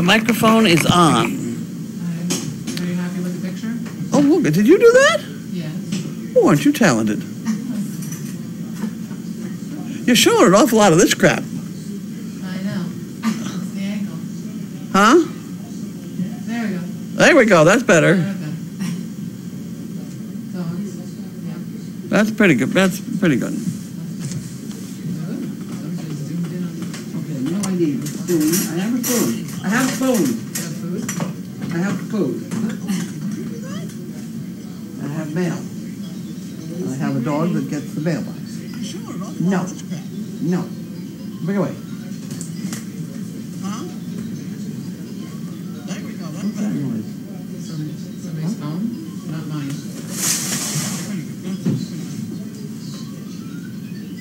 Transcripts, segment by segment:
The microphone is on. Are you happy with the picture? Oh, look, did you do that? Yes. Oh, aren't you talented? You're showing an awful lot of this crap, I know. It's the angle. huh? There we go. There we go, that's better. There we go. Dogs. Yeah. That's pretty good, that's pretty good. Good. Somebody's zoomed in on Okay, now I need a spoon. I have a spoon. I have a spoon. the food. I have food. I have mail. I have a dog that gets the mailbox. No, no. Bring it away. What's that noise? Some, somebody's phone, not mine.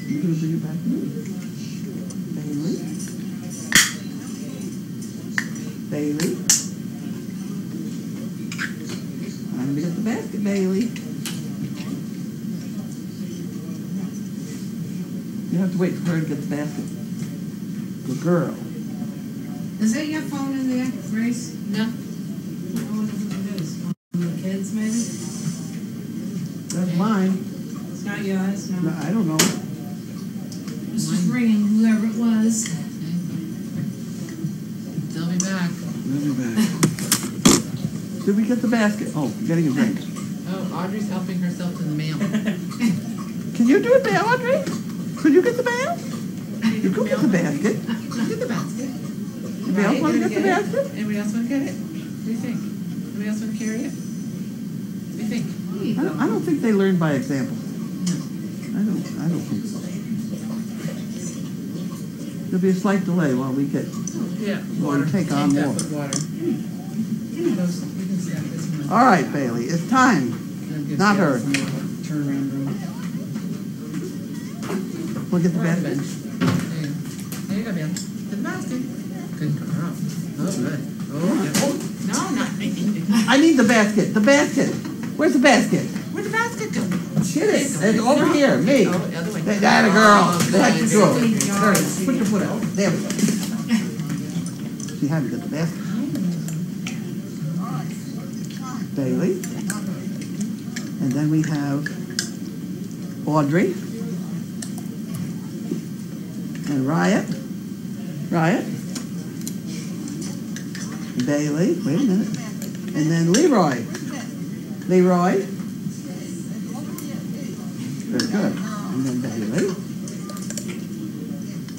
You gonna bring it back to me? Bailey? Bailey? I'm gonna get the basket, Bailey. You have to wait for her to get the basket. Good girl. Is that your phone in there, Grace? No. Oh, what it is? The kids, maybe? That's mine. It's not yours, No, no. I don't know. It's just ringing, whoever it was. They'll be back. Let me back. Did we get the basket? Oh, getting a drink. Oh, Audrey's helping herself to the mail. Can you do it there, Audrey? Could you get the mail? You go get the basket. Get the basket. Anybody else want to get the basket? Anybody else want to get it? What do you think? Anybody else want to carry it? What do you think? I don't, I don't think they learn by example. I don't, I don't think so. There'll be a slight delay while we get, Yeah. Water. take on more. water. Those- we can stack this one. all right, Bailey, it's time. Not her. some more Turnaround room. We'll get the Or basket. bench. There you go. There you Bill. To the basket. Good girl. Oh, good. Oh, yeah. Oh, no, not me. I need the basket, the basket. Where's the basket? Where'd the basket go? Get it, it's over here, me. Oh, the other way. That, that a girl, Oh, that good. you go. Very. There, put your foot out, there we go. She how to get the basket. Bailey. And then we have Audrey. And Riot. Riot. Bailey, wait a minute. And then Leroy. Leroy. Very good. And then Bailey.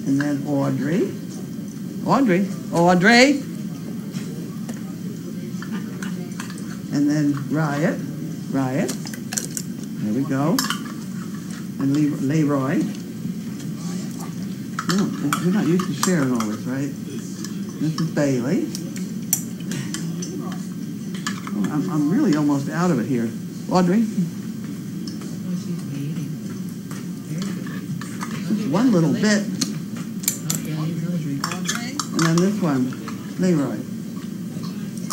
And then Audrey. Audrey. Audrey. And then Riot. Riot. There we go. And Le- We're not used to sharing all this, right? This is Bailey. Oh, I'm, I'm really almost out of it here. Audrey, Oh, she's waiting. Very good. just one little bit. Okay, I need another drink. And then this one, Leroy.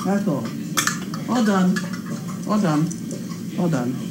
That's all. All done. All done. All done.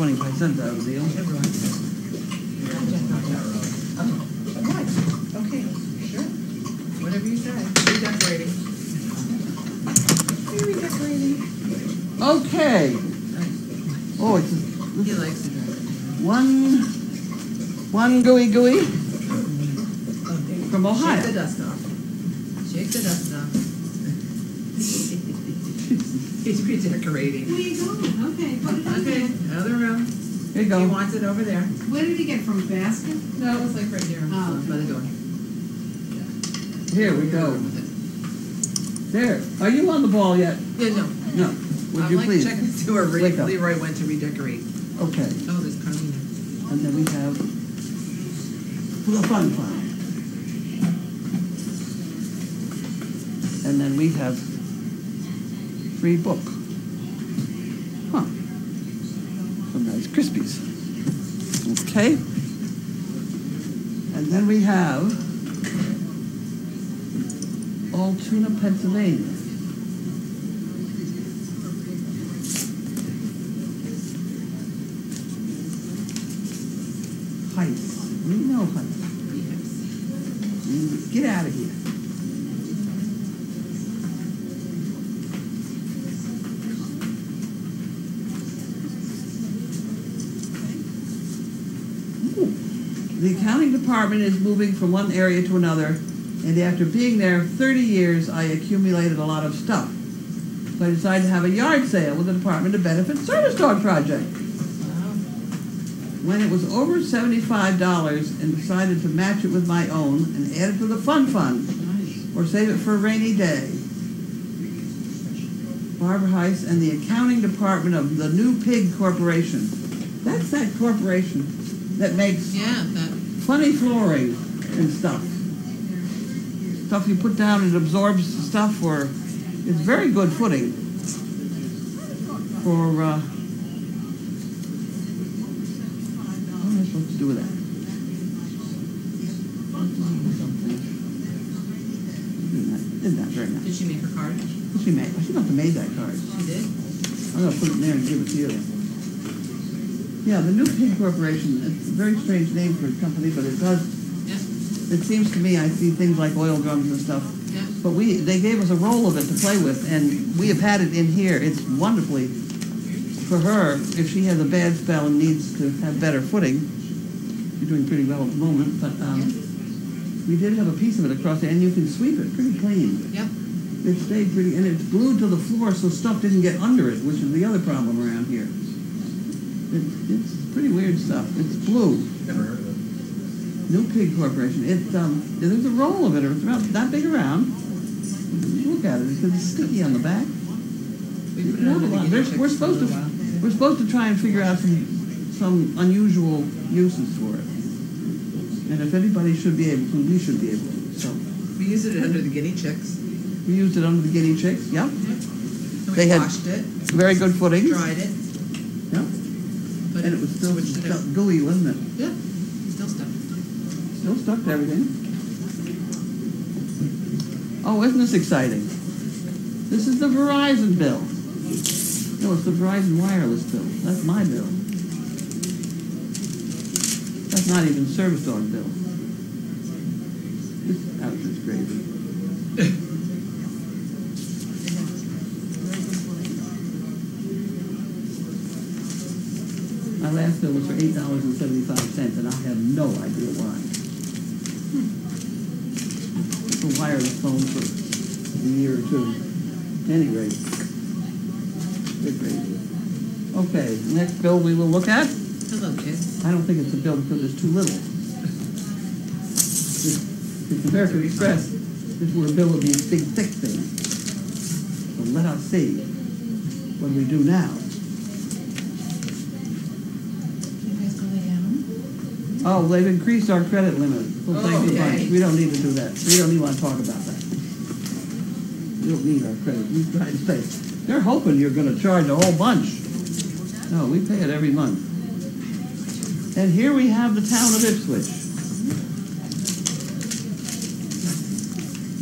25 cents out of the deal. Right. Okay, sure. Whatever you say. Okay. Oh, it's a, he likes it. One, one gooey gooey from Ohio. Shake the dust off. Shake the dust He's redecorating. Where you going? Okay, put it in Okay, there. another room. Here you He go. wants it over there. Where did he get from, a basket? No, it was like right here, Oh, by the door. Here we go. With it. There. Are you on the ball yet? Yeah, no. No. Would I'm you like please? checking to see where Re- Wake up. Leroy went to redecorate. Okay. Oh, there's Carlina. And then we have the fun fun. And then we have free book. Huh. Some nice Krispies. Okay. And then we have Altoona, Pennsylvania. Heights. We know Heights. Mm, get out of here. The accounting department is moving from one area to another, and after being there 30 years, I accumulated a lot of stuff. So I decided to have a yard sale with the Department of Benefit Service Dog Project. When it was over $75 and decided to match it with my own and add it to the fun fund or save it for a rainy day. Barbara Heiss and the accounting department of the New Pig Corporation. That's that corporation that makes Yeah, that, funny flooring and stuff. Stuff you put down and absorbs the stuff or it's very good footing for uh, what am I supposed to do with that? Isn't that very nice? did she make her card? She made, she must have made that card. She did? I'm gonna put it in there and give it to you. Yeah, the New Pig Corporation, it's a very strange name for a company, but it does, Yeah, it seems to me, I see things like oil drums and stuff. yeah. But we, they gave us a roll of it to play with, and we have had it in here. It's wonderfully, for her, if she has a bad spell and needs to have better footing, you're doing pretty well at the moment, but, um, we did have a piece of it across there, and you can sweep it pretty clean. Yep. It stayed pretty, and it's glued to the floor so stuff didn't get under it, which is the other problem around here. It, it's pretty weird stuff. It's blue. Never heard of it. New Pig Corporation. It um, there's a roll of it. It's about that big around. Look at it. Because it's sticky on the back. We put it Not under a the lot. guinea There's- chicks we're supposed to we're supposed to try and figure out some some unusual uses for it. And if anybody should be able to, we should be able to. So We used it under the guinea chicks. we used it under the guinea chicks. Yep. And They we had- washed it, Very good footing. dried it, Yep. Put And it was still switched it out. gooey, wasn't it? Yeah, still stuck. Still stuck to everything. Oh, isn't this exciting? This is the Verizon bill. No, it's the Verizon wireless bill. That's my bill. That's not even service dog bill. This is crazy. My last bill was for eight dollars and seventy-five cents, and I have no idea why. It's a wireless phone for a year or two. Any rate. Okay, next bill we will look at. Hello, kids. I don't think it's a bill because it's too little. It's it's American Express. This were a bill of these big thick things. So let us see what we do now. Oh, they've increased our credit limit. Well, thank you Okay. much. We don't need to do that. We don't even want to talk about that. We don't need our credit. We try to pay. They're hoping you're gonna charge a whole bunch. No, we pay it every month. And here we have the town of Ipswich.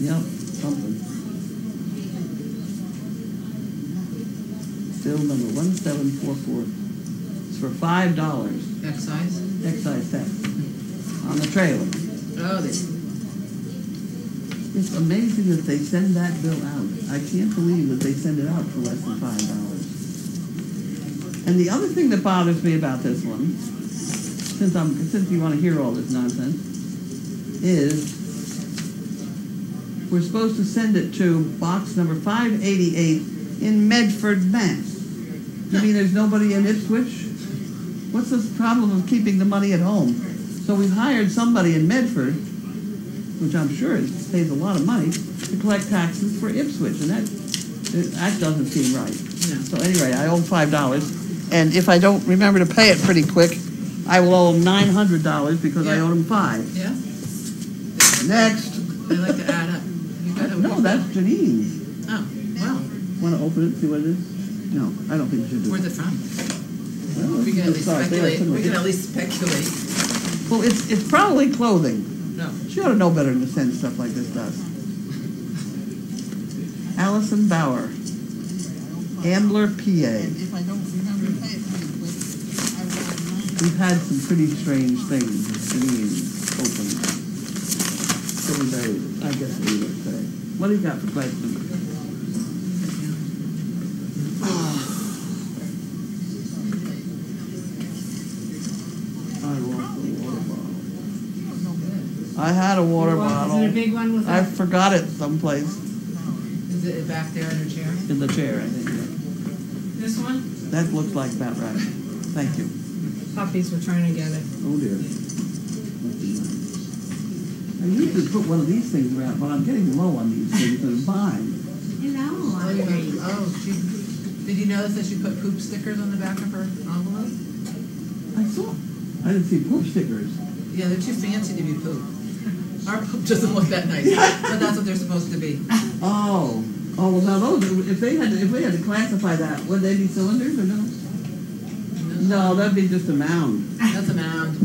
Yep, something. Bill number one seven four four. It's for five dollars Excise? Excise tax on the trailer. Oh, It's amazing that they send that bill out. I can't believe that they send it out for less than five dollars. And the other thing that bothers me about this one, since I'm since you want to hear all this nonsense, is we're supposed to send it to box number five eighty eight in Medford, Mass. You mean there's nobody in Ipswich? What's the problem of keeping the money at home? So we've hired somebody in Medford which I'm sure is, pays a lot of money, to collect taxes for Ipswich, and that, that doesn't seem right. So anyway, I owe five dollars, and if I don't remember to pay it pretty quick, I will owe nine hundred dollars because I Yeah. owed him five. Yeah? Next, They like to add up. You No, that's Janine's. Oh, well, Want to open it, see what it is? No, I don't think you should do where's it. it from? Well, We can at least start there, speculate, couldn't we can at least speculate. Well, it's, it's probably clothing. No. She ought to know better than to send stuff like this to us. Allison Bauer, Ambler, PA. If I don't remember password, but I will remind We've had some pretty strange things Janine opened. So we better, I guess we would say. What do you got for questions? I lost the water bottle. I had a water What, bottle. Is it a big one with I a? forgot it someplace Is it back there in your chair? in the chair, I think. This one? That looks like that, right. Thank you. Puppies were trying to get it. Oh dear. I usually put one of these things around, but I'm getting low on these things and buying. You know, Oh, you know, oh, she, did you notice that she put poop stickers on the back of her envelope? I saw. I didn't see poop stickers. Yeah, they're too fancy to be poop. Our poop doesn't look that nice, but that's what they're supposed to be. Oh. Oh well, now those. If they had to, if we had to classify that, would they be cylinders or no? No, that'd be just a mound. That's a mound,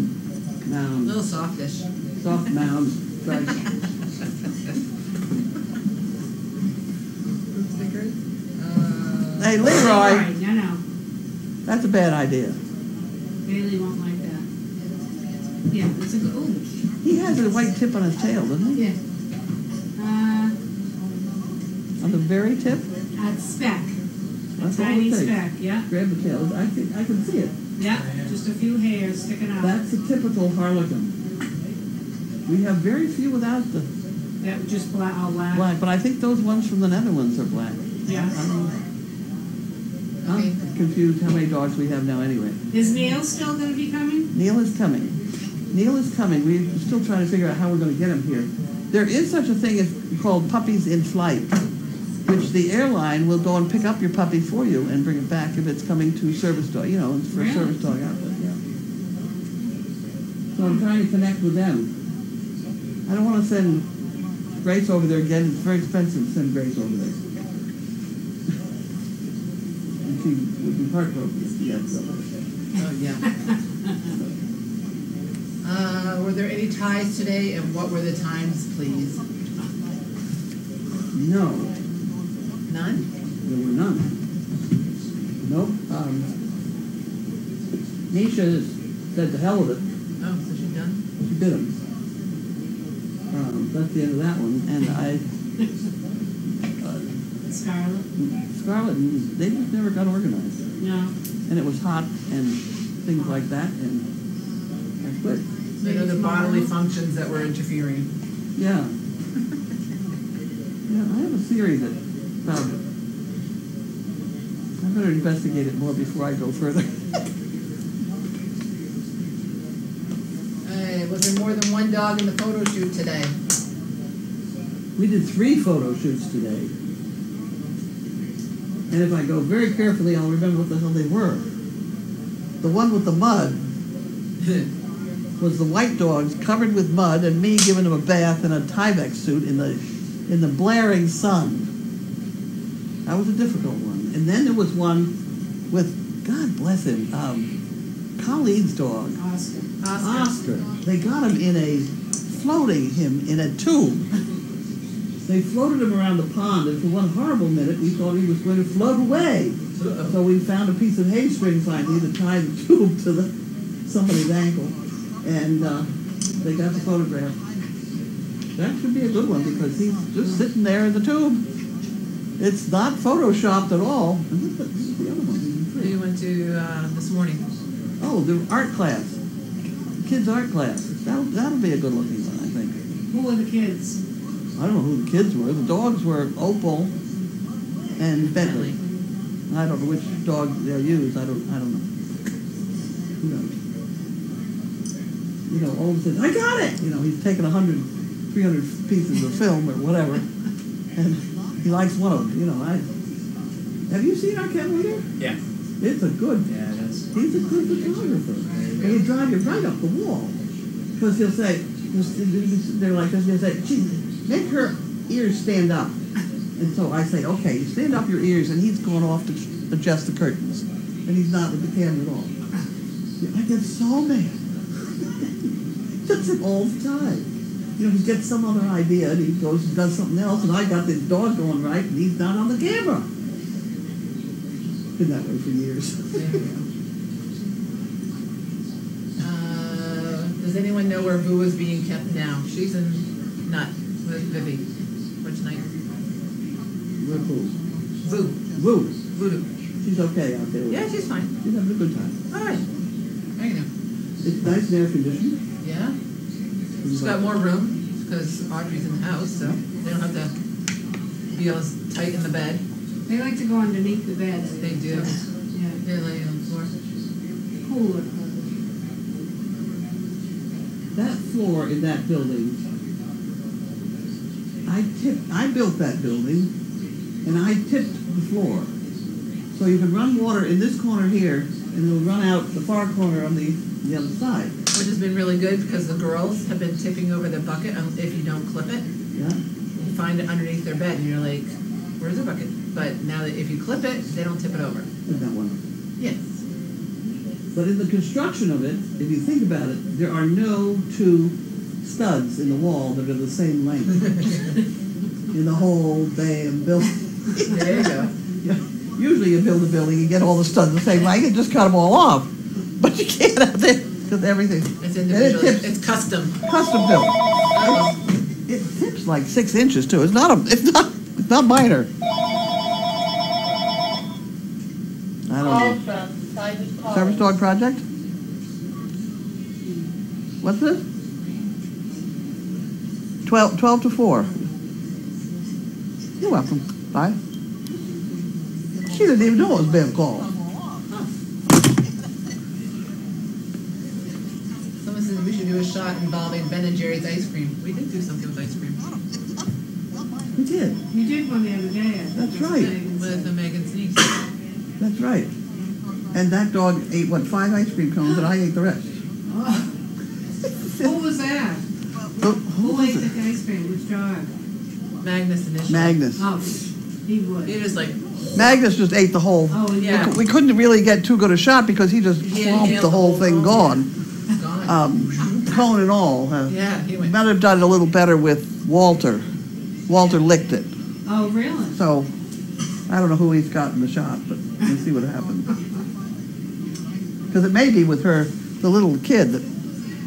a Mound. little softish. Soft mound. Right. Poop stickers? Uh, Hey, Leroy. Right, no, no. That's a bad idea. Bailey won't like that. Yeah, it's a good, ooh, He has a white tip on his tail, doesn't he? yeah. Uh, On the very tip. a speck, a That's all tiny speck, yeah, Grab the tail. I can, I can see it. yeah, just a few hairs sticking out. That's a typical harlequin. We have very few without the That was just black, all black. black, but I think those ones from the Netherlands are black. Yeah. I'm, Okay. I'm confused how many dogs we have now anyway. Is Neil still gonna be coming? Neil is coming. Neil is coming. We're still trying to figure out how we're going to get him here. There is such a thing as called puppies in flight, which the airline will go and pick up your puppy for you and bring it back if it's coming to service dog. You know, for a Really? service dog outfit. Yeah. So I'm trying to connect with them. I don't want to send Grace over there again. It's very expensive to send Grace over there. and she would be heartbroken if she had something. Oh, yeah. Uh, were there any ties today, and what were the times, please? No. None? There were none. Nope. Um, Nisha said the hell with it. Oh, so she's done? She bit him. Um, that's the end of that one. And I, uh, Scarlet? Scarlett, they just never got organized. No. And it was hot and things like that. And I quit. Know the bodily functions that were interfering. Yeah. Yeah, I have a theory that about it. I better investigate it more before I go further. Uh, was there more than one dog in the photo shoot today? We did three photo shoots today. And if I go very carefully, I'll remember what the hell they were. The one with the mud was the white dogs covered with mud and me giving them a bath in a Tyvek suit in the in the blaring sun. That was a difficult one. And then there was one with God bless him, um, Colleen's dog. Oscar. Oscar. They got him in a floating him in a tube. They floated him around the pond, and for one horrible minute, we thought he was going to float away. So we found a piece of hay string finally to tie the tube to the somebody's ankle, and uh, they got the photograph. That should be a good one because he's just sitting there in the tube. It's not photoshopped at all. And look at- look at the other one. Who you went to uh, this morning? Oh, the art class. the Kids' art class. That'll, that'll be a good looking one, I think. Who were the kids? I don't know who the kids were. The dogs were Opal and Bentley. I don't know which dog they'll use. I don't, I don't know. Who knows? You know, Old says, I got it! You know, he's taken 100, 300 pieces of film or whatever, and he likes one of them. You know, I. Have you seen our cat leader? Yeah. It's a good Yeah, that's. He's a good photographer. And he'll drive you right up the wall. Because he'll say, he'll s- he'll be sitting there like this, and he'll say, gee, make her ears stand up. And so I say, okay, you stand up your ears, and he's going off to adjust the curtains. And he's not with the camera at all. I get so mad. Does it all the time. You know, he gets some other idea, and he goes and does something else, and I got this dog going right, and he's not on the camera. Been that way for years. There we go. Uh, does anyone know where Boo is being kept now? She's in Nut with Vivi for tonight. Woo. Boo, Woo. Voodoo. She's okay out there. Yeah, she's fine. She's having a good time. All right. There you go. It's nice and air conditioned. Yeah. She's got more room because Audrey's in the house, so they don't have to be all tight in the bed. They like to go underneath the beds. They do. Yeah, They're laying on the floor. cooler. That floor in that building, I tipped, I built that building, and I tipped the floor. So you can run water in this corner here, and it'll run out the far corner on the, the other side. Which has been really good because the girls have been tipping over the bucket um, if you don't clip it. Yeah? You find it underneath their bed and you're like, where's the bucket? But now that if you clip it, they don't tip it over. Isn't that wonderful? Yes. But in the construction of it, if you think about it, there are no two studs in the wall that are the same length in the whole damn building. There you go. Yeah. Usually you build a building, you get all the studs the same length, and just cut them all off. But you can't have that, because everything, It's And it individual. tips. It's custom. custom built. Oh, It tips like six inches too. It's not a, it's not, it's not minor. I don't know. from private cars. Service dog project? What's this? Twelve, twelve to four. You're welcome. Bye. She didn't even know it was being called. Someone says we should do a shot involving Ben and Jerry's ice cream. We did do something with ice cream We did. You did one the other day. I think. That's right. with the Megan Sneaks. That's right. And that dog ate, what, five ice cream cones, and I ate the rest. Oh. Who was that? Who, who Who ate it? the ice cream? Which dog? Magnus initially. Magnus. Oh, he would. He just like Magnus just ate the whole. Oh, Yeah. yeah. We couldn't really get too good a shot because he just He swamped inhaled the whole thing gone. Gone. Um, cone and all. Uh, yeah, he went. Might have done a little better with Walter. Walter licked it. Oh, really? So I don't know who he's got in the shot, but we'll see what happens. Because it may be with her, the little kid that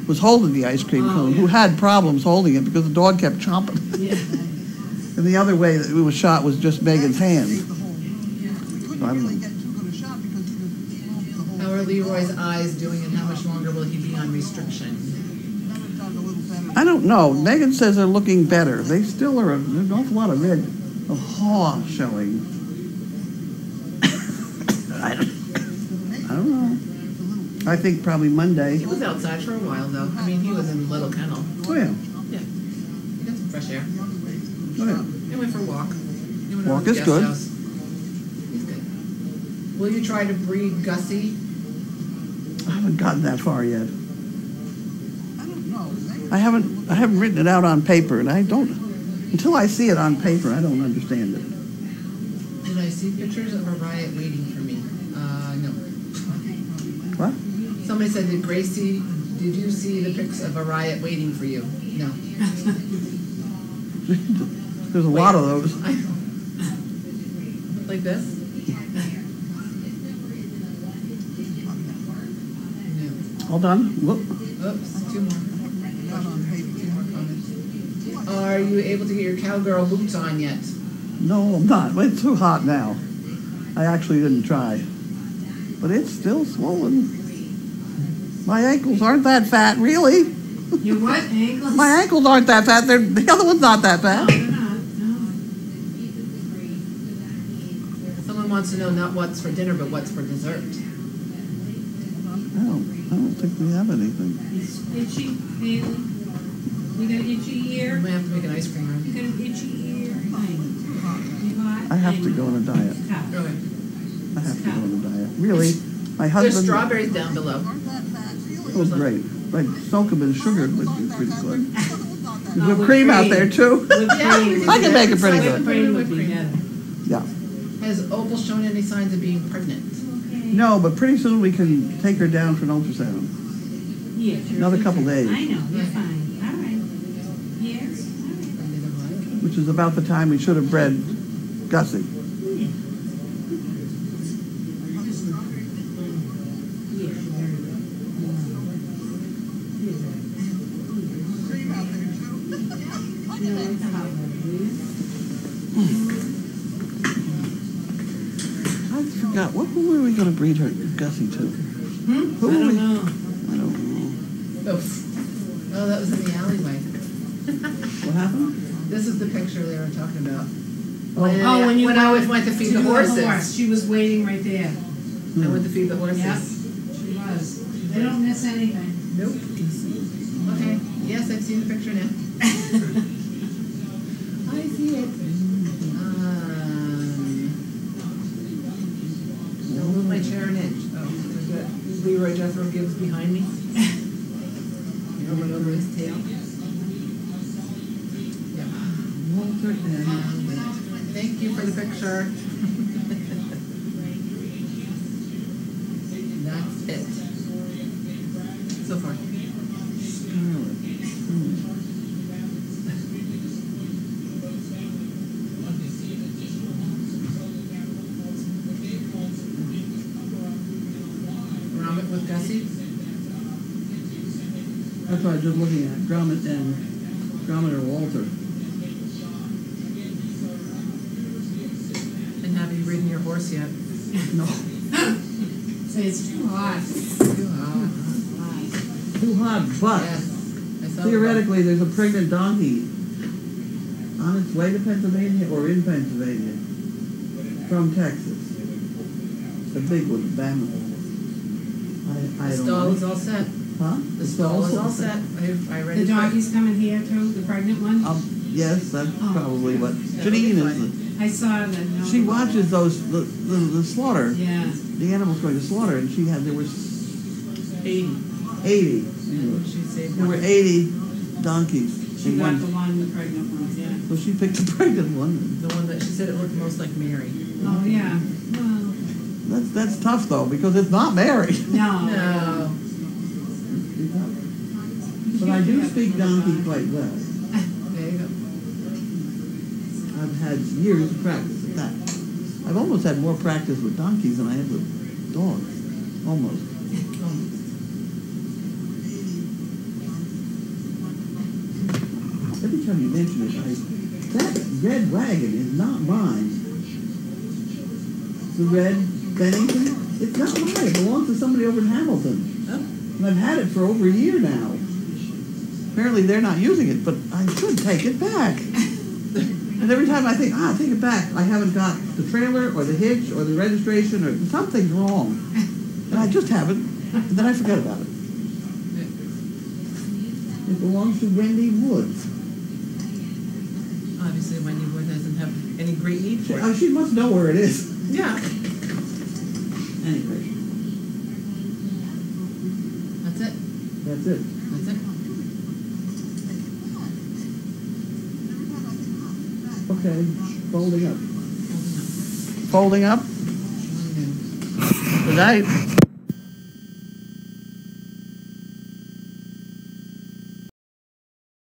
was holding the ice cream Oh, cone, who had problems holding it because the dog kept chomping. Yeah. And the other way that it was shot was just Megan's hand. We I don't know. get too good a shot because he was swamped the whole. How are Leroy's eyes doing and how much longer will he be on restriction? That had done a little better. I don't know. Megan says they're looking better. They still are, there's an awful lot of red, of haw showing. I don't, I don't know. I think probably Monday. He was outside for a while though. I mean, he was in the Little Kennel. Oh, yeah. Yeah. He got some fresh air. Oh, yeah. He went for a walk. Walk is good. house. He's good. Will you try to breed Gussie? I haven't gotten that far yet. I don't know. Maybe I haven't, I haven't written it out on paper, and I don't, until I see it on paper, I don't understand it. Did I see pictures of a riot waiting for me? Uh, no. What? Somebody said, did Gracie, did you see the pics of a riot waiting for you? No. There's a lot of those. Like this? No. All done? Whoop. Oops, two more. Not on paper. Two more comments. Are you able to get your cowgirl boots on yet? No, I'm not. It's too hot now. I actually didn't try. But it's still swollen. My ankles aren't that fat, really. Your what? Ankles? My ankles aren't that fat. They're, the other one's not that No, fat. they're not. No. Someone wants to know not what's for dinner, but what's for dessert. I don't, I don't think we have anything. It's itchy, Haley. You got an itchy We ear? might have to make an ice cream You got an itchy ear? You? I have to go on a diet. Go ahead. I have to go on a diet. Really, my husband. There's strawberries down below. Aren't that fat? Really? It was great. Like soak them in sugar would be pretty good. The other one's not that No, Whipped whipped cream out there too. Whipped Yeah, cream. we would I can make it pretty good. cream would Whipped be cream. better. Yeah. Has Opal shown any signs of being pregnant? No, but pretty soon we can take her down for an ultrasound. Yeah. Another couple days. I know, you're fine, which is about the time we should have bred Gussie. Yeah. Yeah, very good. Cream out there too. You know, like the hot I forgot, what, who were we gonna breed her Gussie to? Hmm? Who I were don't we- know. I don't know. Oh, oh, that was in the alleyway. What happened? This is the picture they were talking about. Oh. Oh, when you When I went went to feed to the do horses. horse, She was waiting right there. I went to feed the horses. Yep, she was. They don't miss anything. Nope. Okay, yes, I've seen the picture now. I see it. Um, Don't move my chair an inch. Oh, there's that Leroy Jethro Gibbs behind me. Going over his tail. Yep. Walter and, Thank you for the picture. That's it. So far. Scarlet. Grommet with Gussie. That's what I was just looking at, Grommet and, Grommet or Walter. And have you ridden your horse yet? No, Say it's too hot. Too hot. too hot, but Yes. I saw the- theoretically, there's a pregnant donkey on its way to Pennsylvania or in Pennsylvania from Texas. The big one, Bama. I, I The don't stall know. is all set. Huh? The stall is all set. I, I read The donkey's coming here too, the pregnant one? Um, yes, that's Oh. probably what, Yeah, Janine it'll be is, the- I saw the. no- she watches those, the, the, the slaughter, Yeah. the animals going to slaughter, and she had, there was Eighty. eighty. And she There were eighty donkeys She in got the one, one, the pregnant one, yeah. so she picked the pregnant one. The one that she said it looked most like Mary. Oh, yeah. Well, That's, that's tough though, because it's not Mary. no. No. But I do speak donkey quite well. I've had years of practice at that. I've almost had more practice with donkeys than I have with dogs. Almost. Every time you mention it, I, that red wagon is not mine. The red Bennington, it's not mine. It belongs to somebody over in Hamilton. And I've had it for over a year now. Apparently they're not using it, but I should take it back. And every time I think, ah, take it back, I haven't got the trailer or the hitch or the registration or something's wrong. And I just haven't. And then I forget about it. It belongs to Wendy Woods. Obviously, Wendy Wood doesn't have any great need for oh, it. she must know where it is. Yeah. Anyway, That's it. that's it. That's it. Okay, folding up. Folding up. Good night.